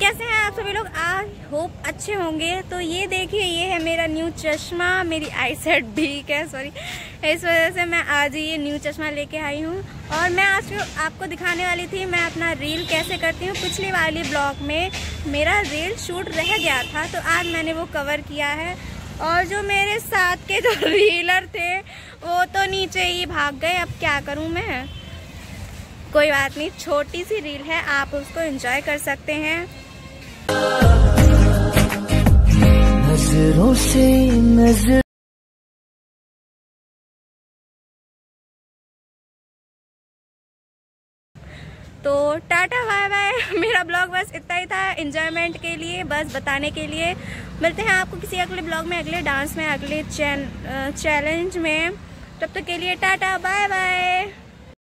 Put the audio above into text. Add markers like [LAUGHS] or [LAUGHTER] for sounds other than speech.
कैसे हैं आप सभी लोग? आई होप अच्छे होंगे। तो ये देखिए, ये है मेरा न्यू चश्मा। मेरी आई सेट ठीक है सॉरी इस वजह से मैं आज ये न्यू चश्मा लेके आई हूँ। और मैं आज आपको दिखाने वाली थी, मैं अपना रील कैसे करती हूँ, पिछली वाली ब्लॉग में मेरा रील शूट रह गया था तो आज मैंने वो कवर किया है। और जो मेरे साथ के जो रीलर थे, वो तो नीचे ही भाग गए। अब क्या करूँ मैं? कोई बात नहीं, छोटी सी रील है, आप उसको एंजॉय कर सकते हैं। तो टाटा, बाय बाय। [LAUGHS] मेरा ब्लॉग बस इतना ही था एंजॉयमेंट के लिए, बस बताने के लिए। मिलते हैं आपको किसी अगले ब्लॉग में, अगले डांस में, अगले चैलेंज में। तब तक तो के लिए टाटा, बाय बाय।